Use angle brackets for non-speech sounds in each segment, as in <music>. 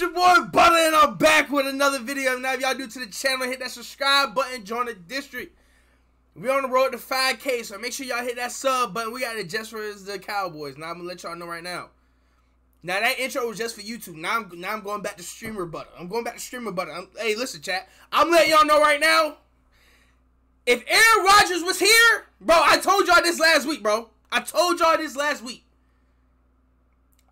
your boy Butta, and I'm back with another video. Now, if y'all new to the channel, hit that subscribe button, join the district. We on the road to 5K, so make sure y'all hit that sub button. We got it just for the Cowboys. Now, I'm to let y'all know right now. Now, that intro was just for YouTube. Now, I'm, now I'm going back to streamer butter. I'm going back to streamer butter. I'm, hey, listen, chat. I'm letting y'all know right now. If Aaron Rodgers was here, bro, I told y'all this last week, bro. I told y'all this last week.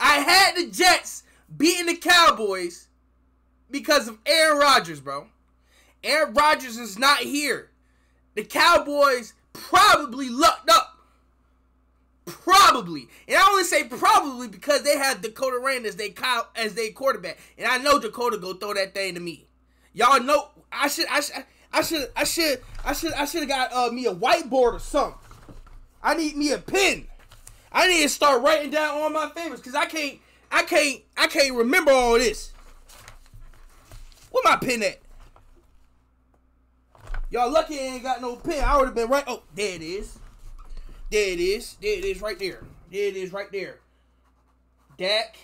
I had the Jets beating the Cowboys because of Aaron Rodgers, bro. Aaron Rodgers is not here. The Cowboys probably lucked up. Probably. And I only say probably because they had Dakota Rain as they as they quarterback. And I know Dakota go throw that thing to me. Y'all know I should I should I should I should I should I should have got uh, me a whiteboard or something. I need me a pen. I need to start writing down all my favorites because I can't I can't I can't remember all this. Where my pen at? Y'all lucky I ain't got no pen. I would have been right. Oh, there it is. There it is. There it is right there. There it is right there. Dak.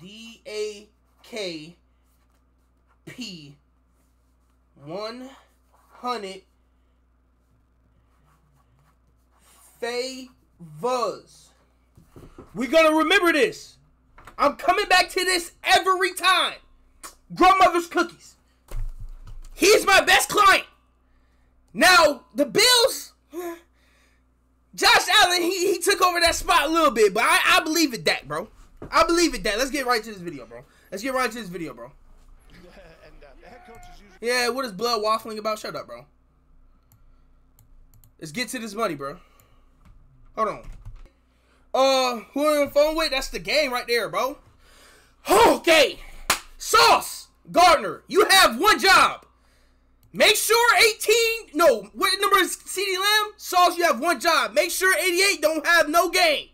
D A K P. 100 favors. We're gonna remember this. I'm coming back to this every time. Grandmother's cookies. He's my best client. Now, the Bills, Josh Allen, he, he took over that spot a little bit, but I, I believe it that, bro. I believe it that. Let's get right to this video, bro. Let's get right to this video, bro. <laughs> Yeah, what is blood waffling about? Shut up, bro. Let's get to this money, bro. Hold on. Uh, who are on the phone with? That's the game right there, bro. Okay. Sauce Gardner, you have one job. Make sure 18, no, what number is CeeDee Lamb? Sauce, you have one job. Make sure 88 don't have no game.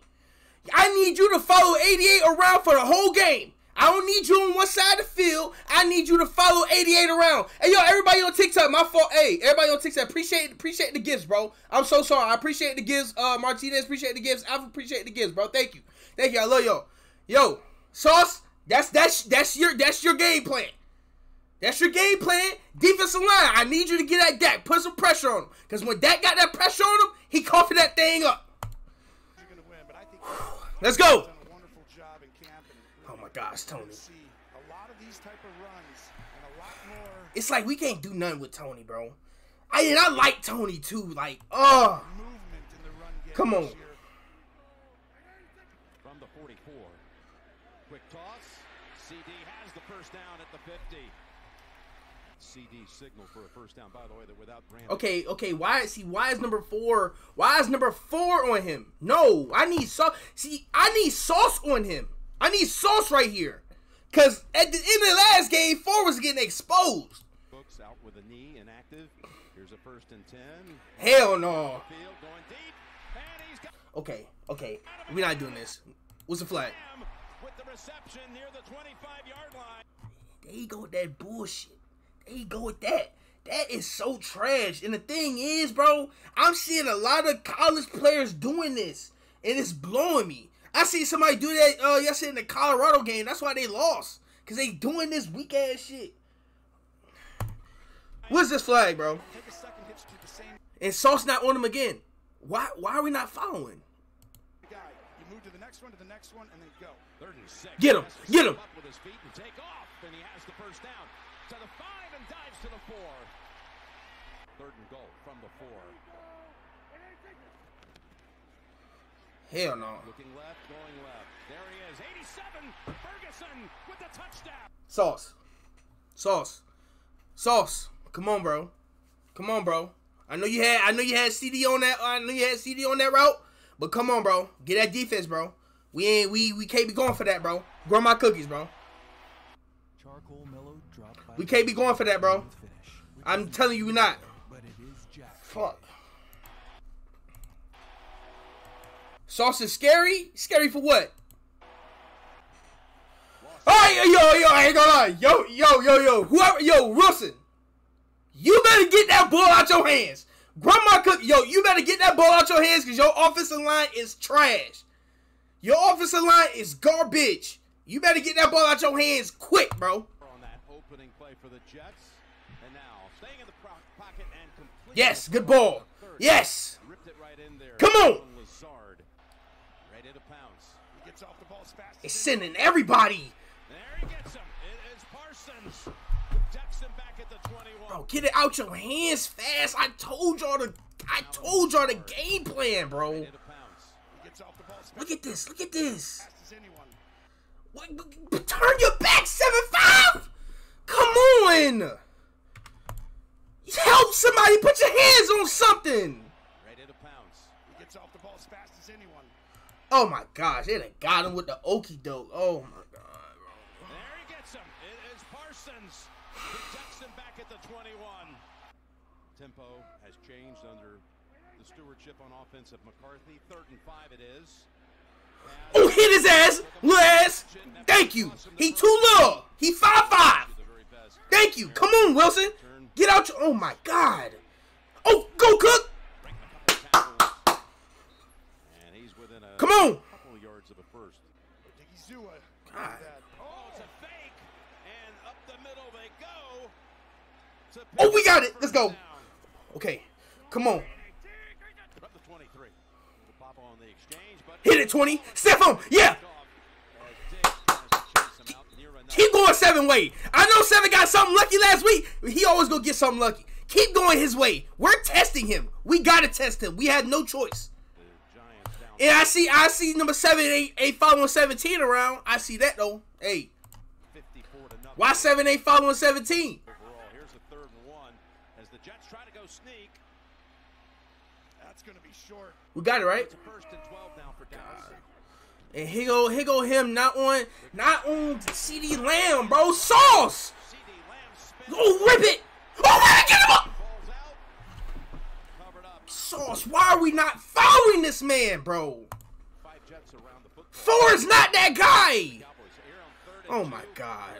I need you to follow 88 around for the whole game. I don't need you on one side of the field. I need you to follow 88 around. Hey, yo, everybody on TikTok, my fault. Hey, everybody on TikTok, appreciate appreciate the gifts, bro. I'm so sorry. I appreciate the gifts. Uh, Martinez, appreciate the gifts. I appreciate the gifts, bro. Thank you. Thank you. I love y'all. Yo, Sauce, that's that's that's your that's your game plan. That's your game plan. Defensive line, I need you to get that Dak. Put some pressure on him. Because when Dak got that pressure on him, he coughed that thing up. Win, Let's go gosh, Tony. It's like we can't do nothing with Tony, bro. I and I like Tony too. Like, oh, come on. From the 44, quick toss. CD has the first down at the 50. CD signal for a first down. By the way, that without Brandin. Okay, okay. Why is he? Why is number four? Why is number four on him? No, I need sauce. See, I need sauce on him. I need sauce right here. Because at the end of the last game, four was getting exposed. Cooks out with a knee inactive. Here's a first and ten. Hell no. Okay, okay. We're not doing this. What's the flag? With the reception near the 25 yard line. There you go with that bullshit. There you go with that. That is so trash. And the thing is, bro, I'm seeing a lot of college players doing this. And it's blowing me. I see somebody do that uh, yesterday in the Colorado game. That's why they lost. Because they doing this weak ass shit. What's this flag, bro? And Sauce not on him again. Why why are we not following? Get him. Get him. Third and goal from the four. Hell no. Looking left, going left. There he is. 87. Ferguson with the touchdown. Sauce. Sauce. Sauce. Come on, bro. Come on, bro. I know you had I know you had CD on that I know you had CD on that route, but come on, bro. Get that defense, bro. We ain't we we can't be going for that, bro. Grow my cookies, bro. We can't be going for that, bro. I'm telling you, we're not. Fuck. Sauce is scary? Scary for what? Alright, yo, yo, I ain't gonna lie. Yo, yo, yo, yo. Whoever, yo, Wilson. You better get that ball out your hands. Grandma Cook, yo, you better get that ball out your hands because your offensive line is trash. Your offensive line is garbage. You better get that ball out your hands quick, bro. On that opening play for the Jets. And now staying in the pocket and Yes, good ball. Yes. Right. Come on. Lazard. Ready to pounce. He gets off the ball as fast It's as sending everybody. There he gets him. It is Parsons. Jackson back at the 21. Bro, get it out your hands fast. I told y'all the I told y'all the game plan, bro. Ready to pounce. he gets off the ball as fast Look at this. Look at this. What, turn your back, seven five. Come on. Help somebody. Put your hands on something. Ready to pounce. He gets off the ball as fast as anyone. Oh my gosh, they done got him with the okey doke. Oh my god, bro. There he gets him. It is Parsons. He ducks him back at the 21. Tempo has changed under the stewardship on offense of McCarthy. Third and five it is. Oh, hit his ass, little ass. Thank you. He too little. He five five. The very best. Thank you. Come on, Wilson. Get out your. Oh my God. Oh, go cook. Breaking a couple of tackles. And he's within a Come on. couple yards of a first. Zua. Uh, God. Oh, it's a fake. And up the middle they go. Oh, we got it. Let's go. Okay. Come on. Up the 23. Little pop on the exchange, but Hit it, 20. Step on. Yeah. off as Diggs tries to chase him out near enough. Keep going seven way. I know seven got something lucky last week. but He always gonna get something lucky. Keep going his way. We're testing him. We gotta test him. We had no choice. The And I see, I see number seven, eight, eight following seventeen around. I see that though. Hey, 54 to nothing. why seven, eight following seventeen? Overall, here's a third and one as the Jets try to go sneak. That's going to be short. We got it right. First and 12 now for Dallas. And here go, here go him. Not on, not on CD Lamb, bro. Sauce. CD Lamb spins. Oh, rip it. Oh, man, get him up. Falls out. Covered up. Sauce. Why are we not following this man, bro? Thor is not that guy. Oh my. God.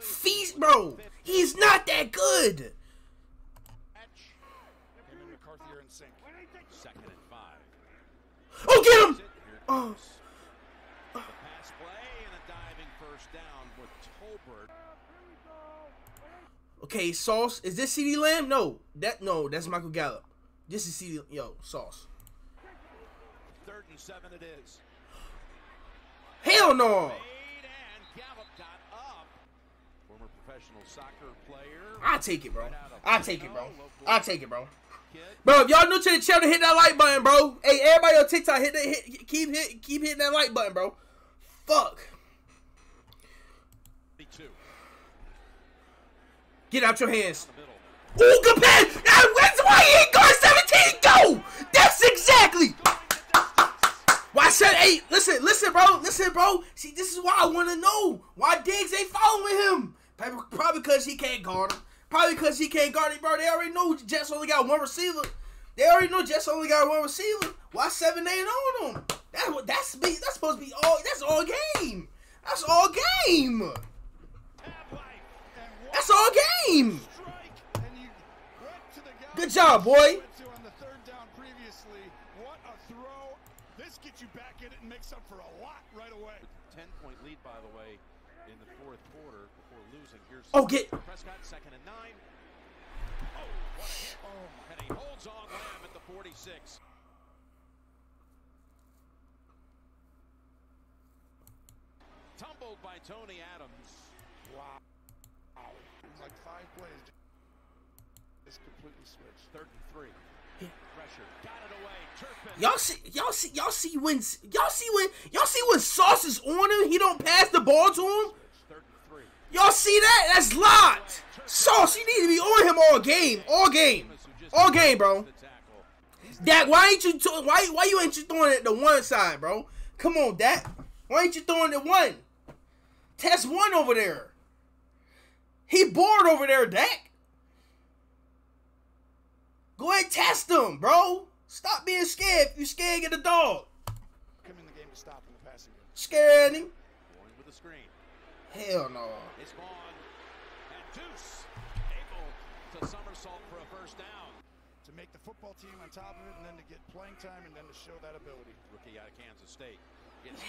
Feast, bro. He's not that good. Oh, get him. Oh. Pass play and a diving first down with Tolbert. Okay, Sauce. Is this CD Lamb? No, that no, that's Michael Gallup. This is CD. Yo, Sauce. Third and seven it is. Hell no. And got up. Former professional soccer player. I take it, bro. I take it, bro. I take it, bro. Bro, if y'all new to the channel, hit that like button, bro. Hey, everybody on TikTok, hit that, hit, keep hit, keep hitting that like button, bro. Fuck. Get out your hands. Ooh. Ah, That's why he ain't guard 17. Go. That's exactly. Why said eight? Listen, listen, bro. Listen, bro. See, this is why I want to know why Diggs ain't following him. Probably- because he can't guard him. Probably because he can't guard him, bro. They already know Jets only got one receiver. They already know Jets only got one receiver. Why seven ain't on? That's what. That's be. That's supposed to be all. That's all game. That's all game. Previously. What a throw. This gets you back in it and makes up for a lot right away. 10 point lead, by the way, in the fourth quarter before losing. Here's Oh, get. Prescott, second and nine. Oh, what a hit. Oh, and he holds on Lamb at the 46. Tumbled by Tony Adams. Wow. Like five plays. Just completely switched. Third and three. Pressure. Got it away. Turpin. Y'all see, y'all see, y'all see when, y'all see when, y'all see when Sauce is on him, he don't pass the ball to him. Y'all see that? That's locked. Sauce, you need to be on him all game, all game, all game, bro. Dak, why ain't you, to, why, why you ain't you throwing it the one side, bro? Come on, Dak. Why ain't you throwing the one? Test one over there. He bored over there, Dak. Go ahead, test him, bro. Stop being scared. If you scared, get a dog. Come in the game to stop in the passing game. Scared him. Going with the screen. Hell no. It's gone. And Deuce able to somersault for a first down. To make the football team on top of it and then to get playing time and then to show that ability. Rookie out of Kansas State.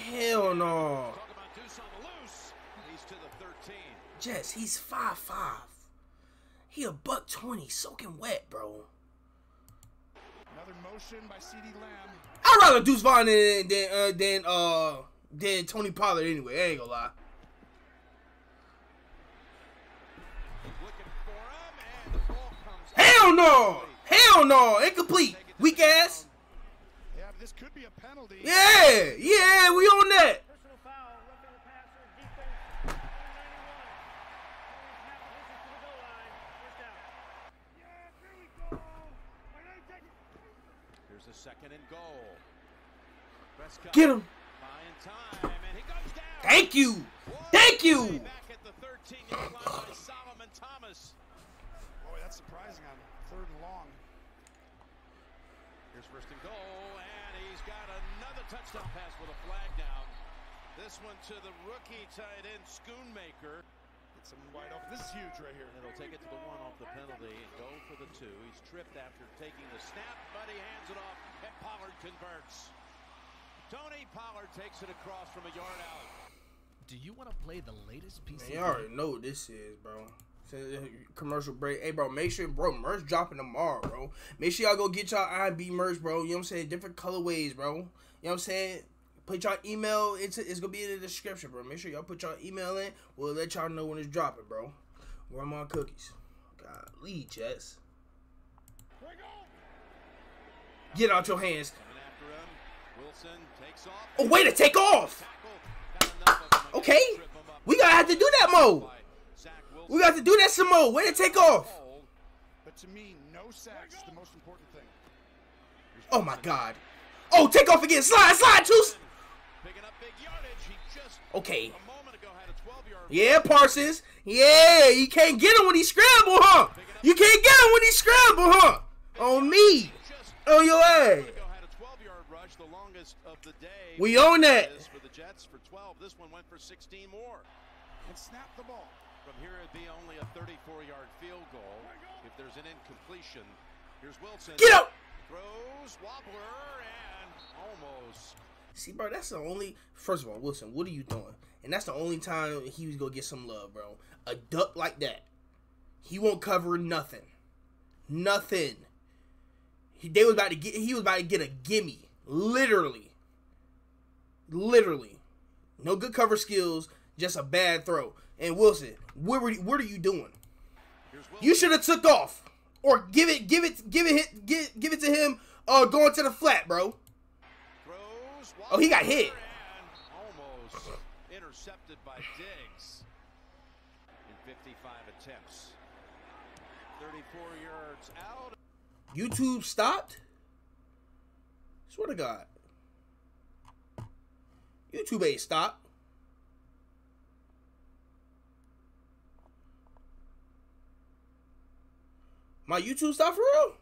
Hell no. Talk about Deuce on the loose. He's to the 13. Jess, he's five five. He a buck twenty, soaking wet, bro. Another motion by CD Lamb. I'd rather Deuce Vaughn than than uh, than uh than Tony Pollard anyway. I ain't gonna lie. Looking for him, and the ball comes Hell no! Hell no! Incomplete. Weak ass. Yeah, this could be a penalty. Yeah, yeah, we on that. Personal foul, roughing the passer, defense, 191. First down. Here's a second and goal. Prescott Get him. buying time, and he goes down. Thank you. Thank you. Back at the 13-yard line by Solomon Thomas. Boy, that's surprising on third and long. Here's first and goal, and he's got another touchdown pass with a flag down. This one to the rookie tight end Schoonmaker. Get some wide open. This is huge right here. And it'll take it to the one off the penalty and go for the two. He's tripped after taking the snap, but he hands it off, and Pollard converts. Tony Pollard takes it across from a yard out. Do you want to play the latest PC? Man, you already know what this is, bro. Uh, commercial break. Hey, bro, make sure, bro, merch dropping tomorrow, bro. Make sure y'all go get y'all IB merch, bro. You know what I'm saying? Different colorways, bro. You know what I'm saying? Put y'all email into it's gonna be in the description, bro. Make sure y'all put y'all email in. We'll let y'all know when it's dropping, bro. Where my cookies? Golly, Jets. Get out your hands. Coming after him, Wilson takes off. Oh, way to take off. Tackle. Got enough of him Okay. again to trip him up. We gotta have to do that mode. By Zach Wilson. We got to do that some more. Way to take off. But to me, no sacks the most important thing. Oh my God. Oh, take off again. Slide, slide, juice. Okay. a moment ago had a 12-yard Yeah, Parsons. Yeah, you can't get him when he scramble, huh? You can't get him when he scramble, huh? On me. On your a ass. had a 12-yard rush, the longest of the day. We own that. This For the Jets for 12. This one went for 16 more. And snap the ball. From here, it'd be only a 34-yard field goal if there's an incompletion. Here's Wilson. Get up. Throws, wobbler, and almost. See, bro, that's the only. First of all, Wilson, what are you doing? And that's the only time he was gonna get some love, bro. A duck like that, he won't cover nothing, nothing. He, they was about to get. He was about to get a gimme, literally, literally. No good cover skills, just a bad throw. And Wilson, what were you, what are you doing? You should have took off, or give it, give it, give it, hit, give, give it to him. Uh, going to the flat, bro. Oh, he got hit. Almost intercepted by Diggs in 55 attempts. 34 yards out. YouTube stopped? Swear to God. YouTube ain't stopped. My YouTube stopped for real?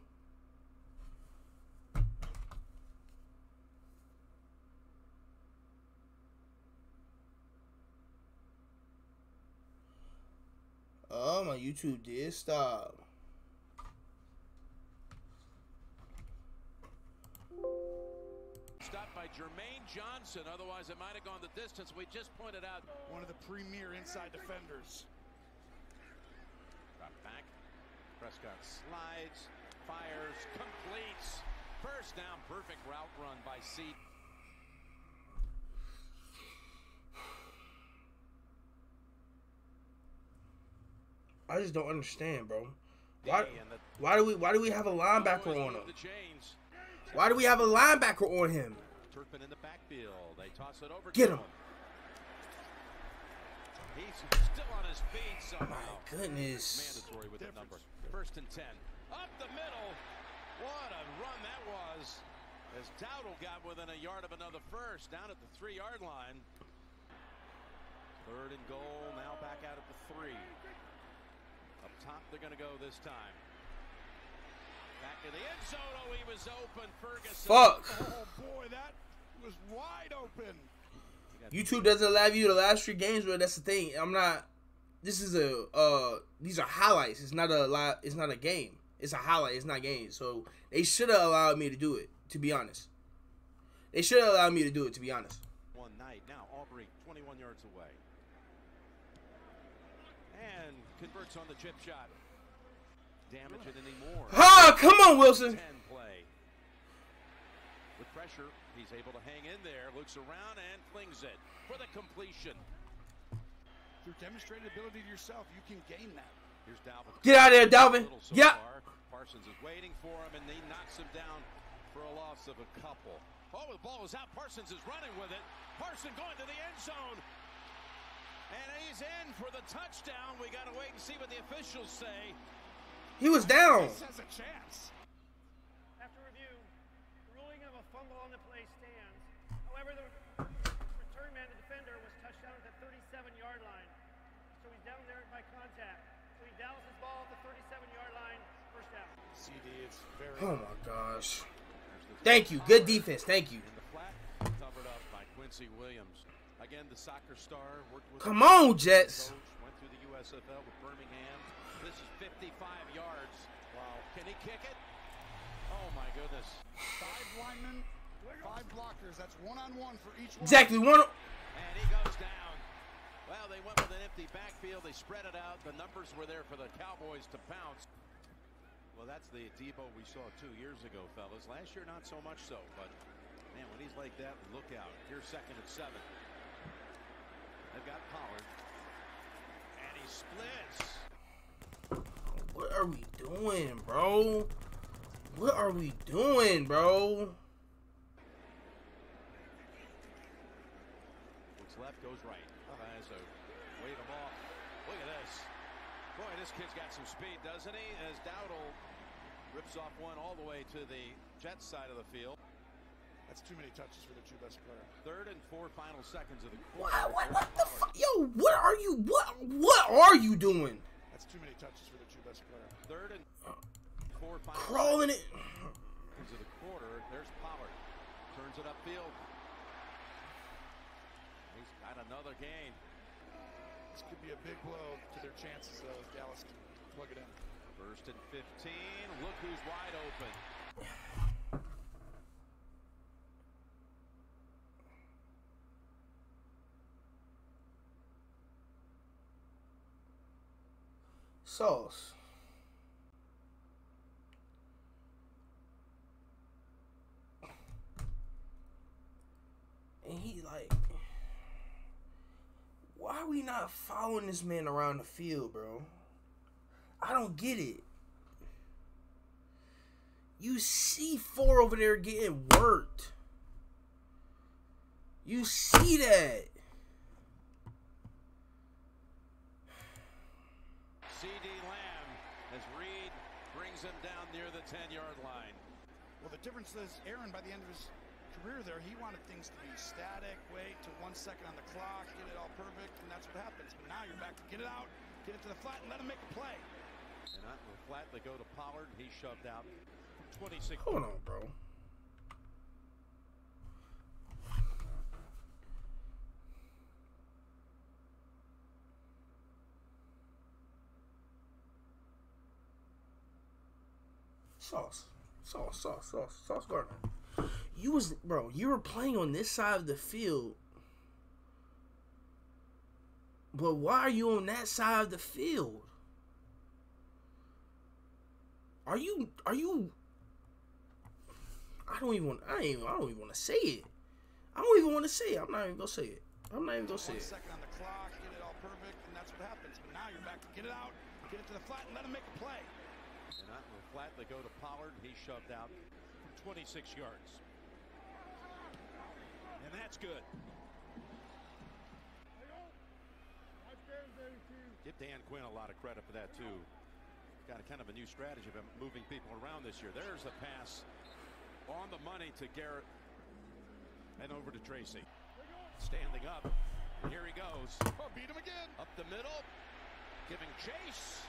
Oh, my YouTube did stop. Stopped by Jermaine Johnson. Otherwise, it might have gone the distance. We just pointed out. One of the premier inside defenders. Drop back. Prescott slides, fires, completes. First down, perfect route run by Seat. I just don't understand, bro. Why, why do we why do we have a linebacker on him? Why do we have a linebacker on him? Turpin in the backfield. They toss it over Get him. He's still on his feet somehow. My goodness. Mandatory with the number. First and 10. Up the middle. What a run that was. As Dowdle got within a yard of another first. Down at the three-yard line. Third and goal. Now back out at the three. Up top, they're going to go this time. Back to the end zone. Oh, he was open. Ferguson. Fuck. Oh boy, that was wide open. YouTube doesn't allow you the last three games, but that's the thing. I'm not. This is a. uh These are highlights. It's not a lot. It's not a game. It's a highlight. It's not game. So they should have allowed me to do it. To be honest, they should have allowed me to do it. To be honest. One night. Now Aubrey 21 yards away. And converts on the chip shot. Damage it anymore. Ah, come on, Wilson. 10 play. With pressure, he's able to hang in there, looks around and flings it for the completion. Through demonstrated ability to yourself, you can gain that. Here's Dalvin. Get out of there, Dalvin. Little so Yeah. far. Parsons is waiting for him, and he knocks him down for a loss of a couple. Oh, the ball is out. Parsons is running with it. Parson going to the end zone. And he's in for the touchdown. We got to wait and see what the officials say. He was down. This has a chance. After review, the ruling of a fumble on the play stands. However, the return man, the defender, was touched down at the 37-yard line. So he's down there by contact. So he downs his ball at the 37-yard line, first down. CD, it's very. Oh my gosh. Thank you. Good defense. Thank you. In the flat, covered up by Quincy Williams. Again, the soccer star worked with Come on, Jets. coach, went through the USFL with Birmingham. This is 55 yards. Wow. Can he kick it? Oh my goodness. Five linemen, five blockers. That's one on one for each one. Exactly one. And he goes down. Well, they went with an empty backfield. They spread it out. The numbers were there for the Cowboys to pounce. Well, that's the Debo we saw two years ago, fellas. Last year, not so much so. But, man, when he's like that, look out. Here's second and seven. They've got Pollard. And he splits. What are we doing, bro? What are we doing, bro? Looks left, goes right. Tries to wave him off. Look at this. Boy, this kid's got some speed, doesn't he? As Dowdle rips off one all the way to the Jets side of the field. That's too many touches for the two best player. Third and four final seconds of the What, quarter. what, what the fuck? Yo, what are you? What? What are you doing? That's too many touches for the two best player. Third and uh, four final Crawling it. seconds of the quarter. There's Pollard. Turns it upfield. He's got another gain. This could be a big blow to their chances, though, if Dallas can plug it in. First and 15. Look who's wide open. <sighs> <sighs> <sighs> Sauce. And he like, why are we not following this man around the field, bro? I don't get it. You see four over there getting worked. You see that. C.D. Lamb as Reed brings him down near the 10-yard line. Well, the difference is Aaron, by the end of his career there, he wanted things to be static, wait to one second on the clock, get it all perfect, and that's what happens. But now you're back to get it out, get it to the flat, and let him make a play. And on the flat, they go to Pollard. He's shoved out 26. Hold on, bro. Sauce. Sauce, sauce, sauce, sauce Gardner. You was bro, you were playing on this side of the field. But why are you on that side of the field? Are you are you I don't even want I ain't I don't even want to say it. I don't even want to say it. I'm not even gonna say it. I'm not even gonna say One it. second on the clock, get it all perfect, and that's what happens. But now you're back to get it out, get it to the flat, and let him make a play. And on the flat, they go to Pollard. He shoved out from 26 yards. And that's good. Give Dan Quinn a lot of credit for that, too. Got a kind of a new strategy of moving people around this year. There's a pass on the money to Garrett and over to Tracy. Standing up. Here he goes. Oh, beat him again. Up the middle. Giving chase.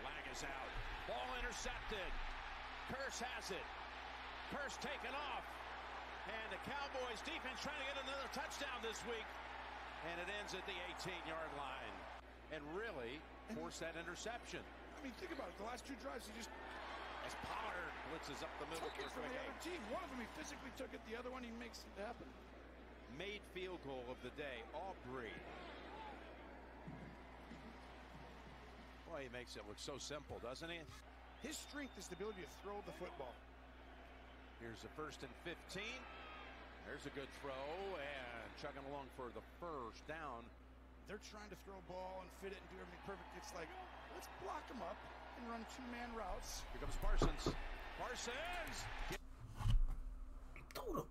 Flag is out. Ball intercepted. Kearse has it. Kearse taken off. And the Cowboys defense trying to get another touchdown this week. And it ends at the 18-yard line. And really force that interception. I mean, think about it. The last two drives, he just As Pollard blitzes up the middle took it from the other team. One of them, he physically took it. The other one, he makes it happen. made field goal of the day, Aubrey. Boy, he makes it look so simple, doesn't he? His strength is the ability to throw the football. Here's the first and 15. There's a good throw and chugging along for the first down. They're trying to throw a ball and fit it and do everything perfect. It's like, let's block them up and run two-man routes. Here comes Parsons. Parsons! Throw.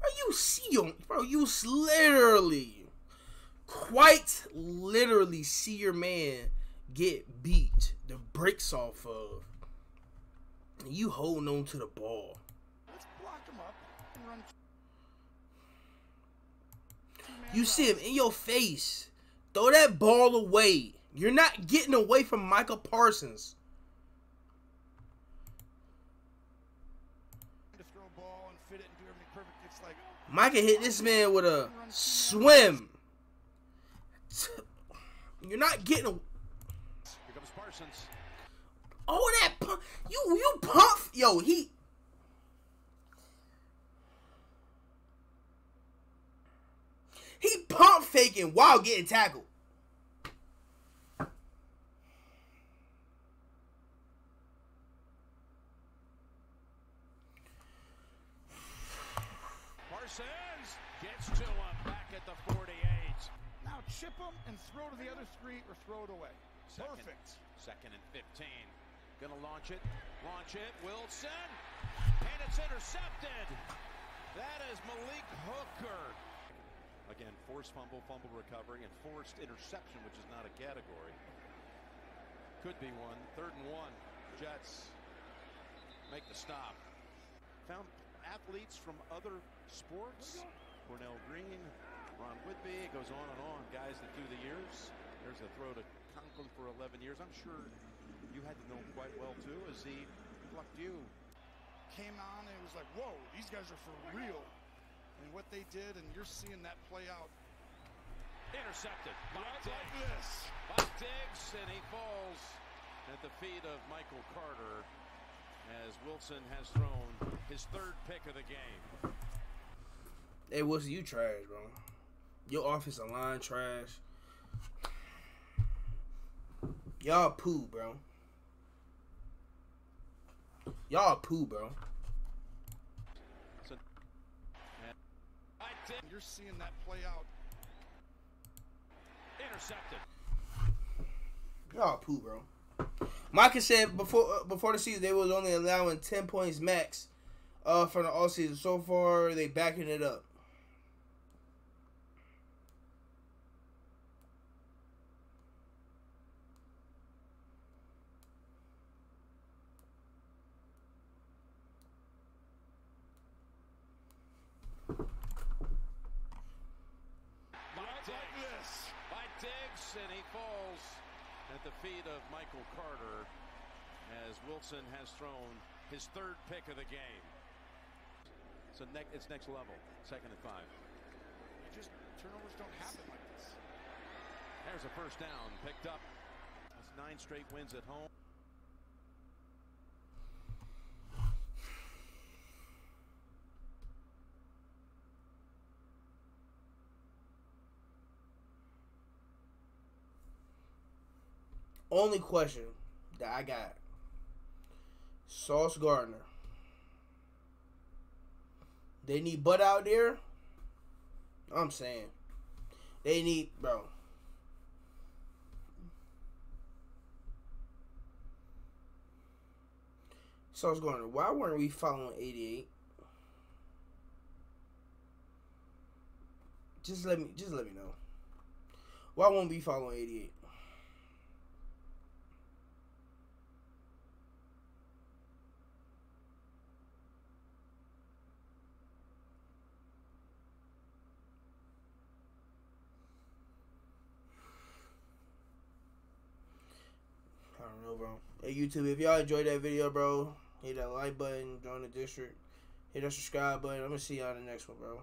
Bro, you see him. Bro, you s- literally, quite literally see your man get beat, the brakes off of. And you holding on to the ball. Let's block them up and run You see him in your face. Throw that ball away. You're not getting away from Micah Parsons. to throw a ball and fit it and do everything perfect. It's like, Micah hit this oh, man with a swim. You're not getting. A- Here comes Parsons. oh, that pump. You you pump. Yo, he. He pump faking while getting tackled. Parsons gets to him back at the 48. now chip him and throw to the other three or throw it away. Second. Perfect. Second and 15. Gonna launch it. Launch it. Wilson. And it's intercepted. That is Malik Hooker. Again, forced fumble, fumble recovery, and forced interception, which is not a category. Could be one. Third and one. Jets make the stop. Found athletes from other sports. Cornell Green, Ron Widby. It goes on and on. Guys that through the years. There's a throw to Conklin for 11 years. I'm sure you had to know him quite well too as he plucked you. Came on and it was like, whoa, these guys are for real. And what they did, and you're seeing that play out Intercepted by right Diggs. like this. By Diggs, and he falls at the feet of Michael Carter as Wilson has thrown his third pick of the game. Hey, Wilson, you trash, bro. Your offensive line trash. Y'all poo, bro. Y'all poo, bro. So, and by Diggs, And you're seeing that play out intercepted. Y'all poo, bro. Micah said before uh, before the season they was only allowing ten points max uh from the all season. So far they backing it up. By right like Diggs. this. By And he falls at the feet of Michael Carter as Wilson has thrown his third pick of the game. So ne- it's next level. Second and five. You just turnovers don't happen like this. There's a first down picked up. That's nine straight wins at home. Only question that I got. Sauce Gardner. They need butt out there. I'm saying. They need bro. Sauce Gardner, why weren't we following 88? Just let me just let me know. Why won't we following 88? I don't know, bro. Hey, YouTube, if y'all enjoyed that video, bro, hit that like button, join the district, hit that subscribe button. I'm gonna see y'all in the next one, bro.